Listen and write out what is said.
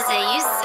Drizzy, you used